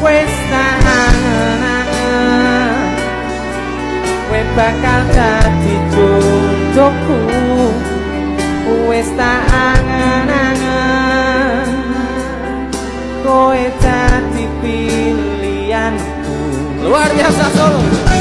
questa Kowe bakal dati jodohku angen-angen Kowe dadi pilihanku Luar biasa solo!